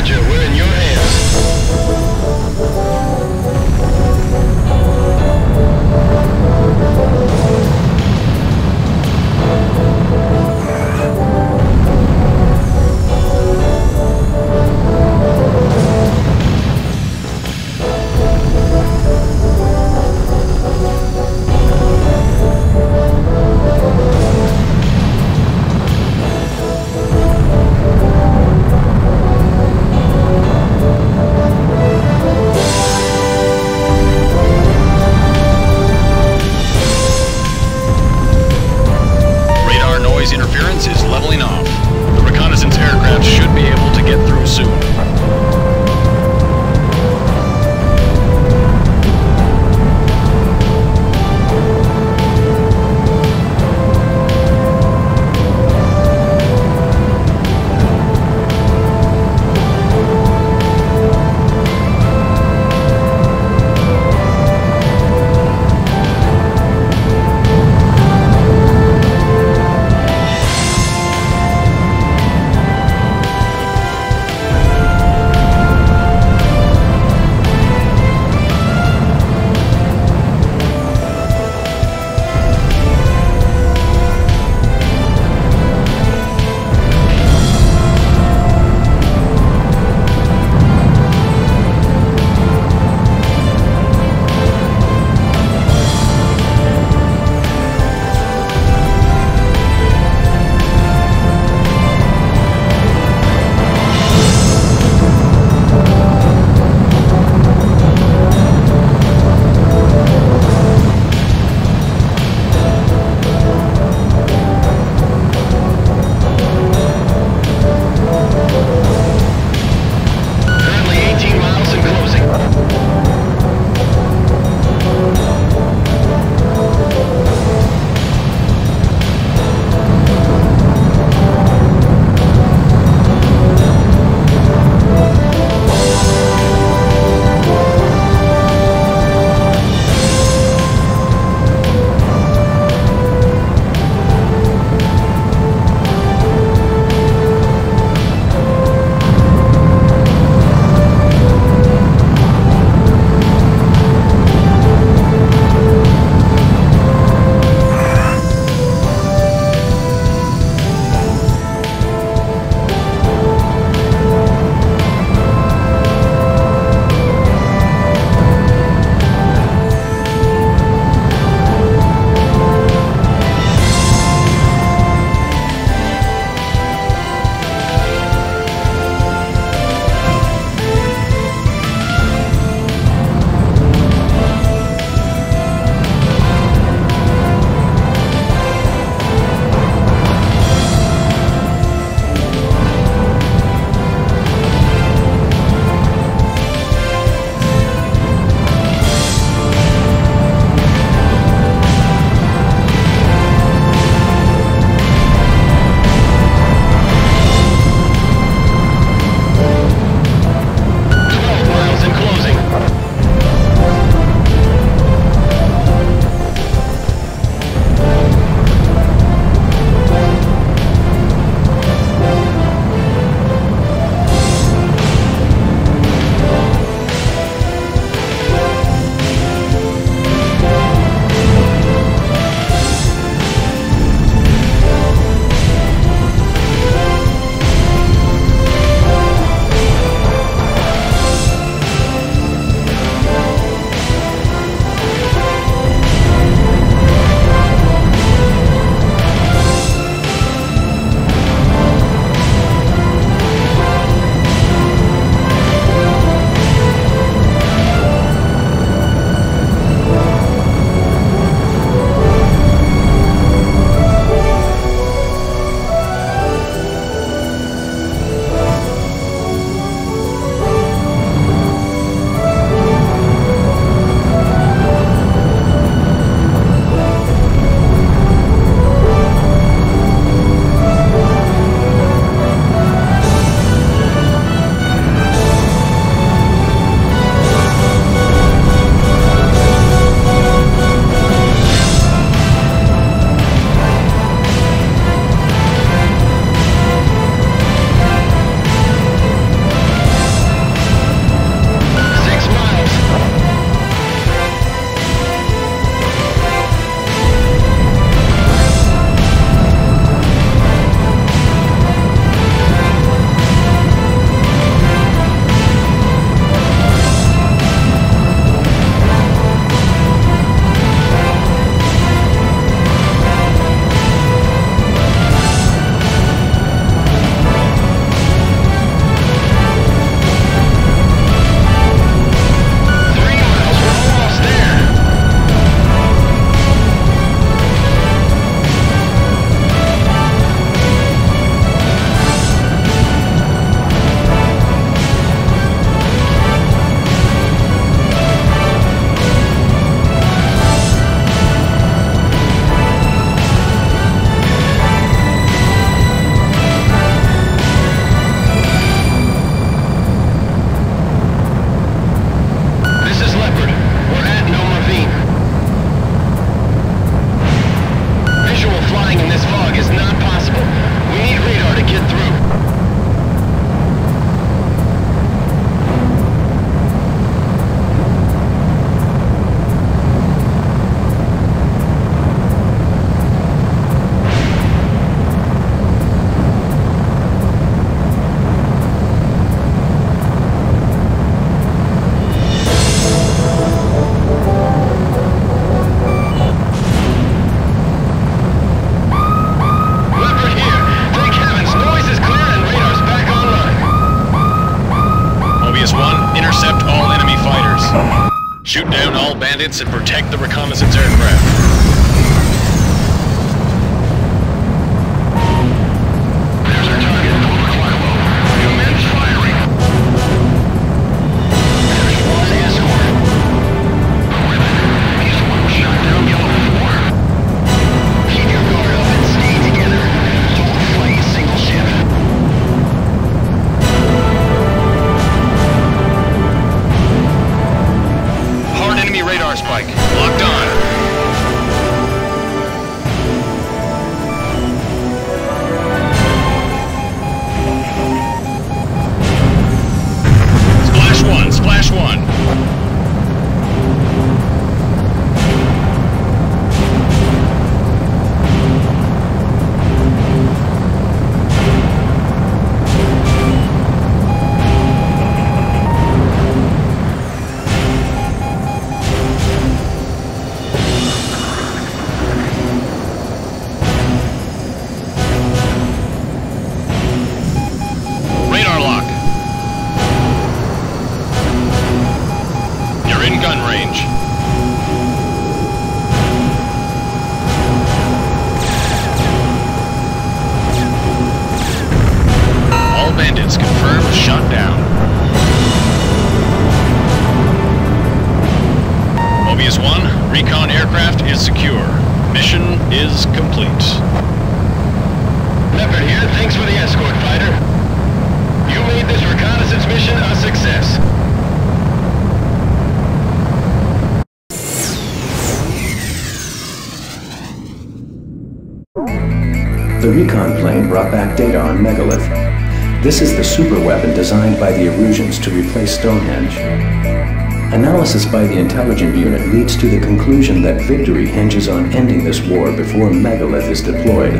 Roger, we're in your hands. Bandits and protect the reconnaissance aircraft. Enemy bandits confirmed shot down. Mobius 1, recon aircraft is secure. Mission is complete. Leopard here. Thanks for the escort, fighter. You made this reconnaissance mission a success. The recon plane brought back data on Megalith. This is the superweapon designed by the Erusians to replace Stonehenge. Analysis by the intelligence unit leads to the conclusion that victory hinges on ending this war before Megalith is deployed.